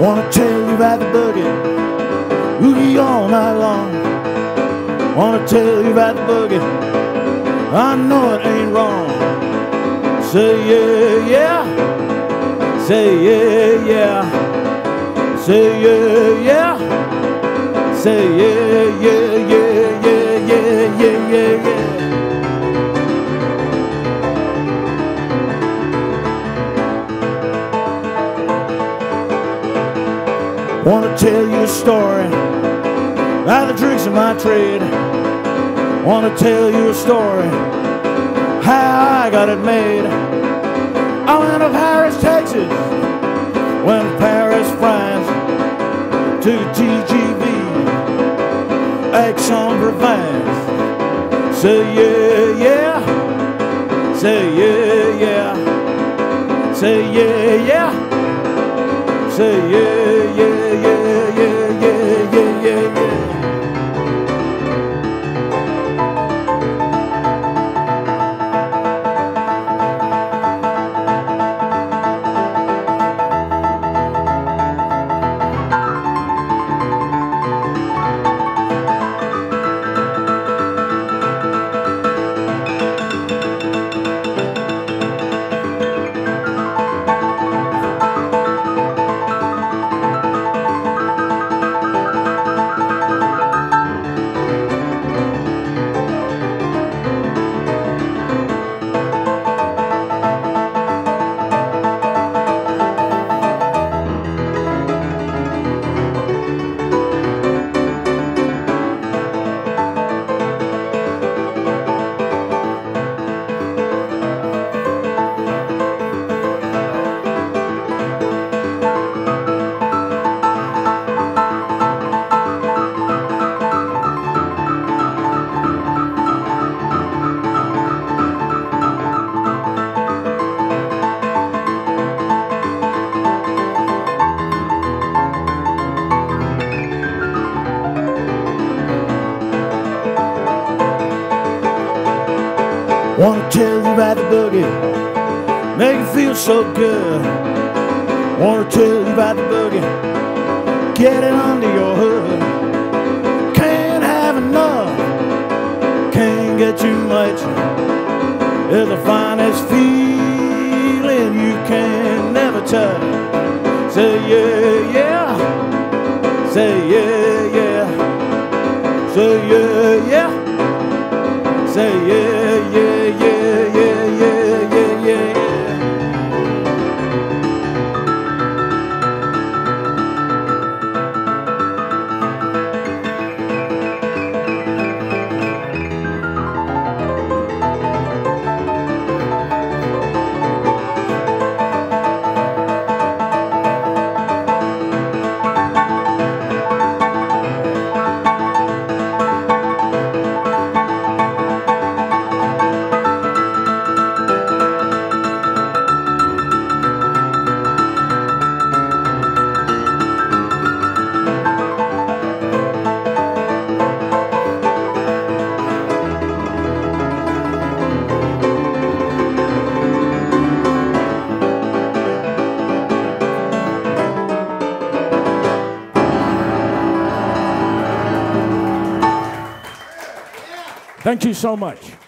Wanna tell you about the boogie, boogie all night long. Wanna tell you about the boogie, I know it ain't wrong. Say yeah, yeah, say yeah, yeah, say yeah, yeah, say yeah, yeah. Wanna tell you a story about the tricks of my trade. Wanna tell you a story how I got it made. I went to Paris, Texas, went to Paris, France, to TGV, Aix-en-Provence. Say yeah, yeah, say yeah, yeah, say yeah, yeah. Say yeah, yeah, Wanna tell you about the boogie, make you feel so good. Wanna tell you about the boogie, get it under your hood. Can't have enough, can't get too much. It's the finest feeling you can never touch. Say yeah, yeah, say yeah, yeah, say yeah, yeah. Say yeah, Thank you so much.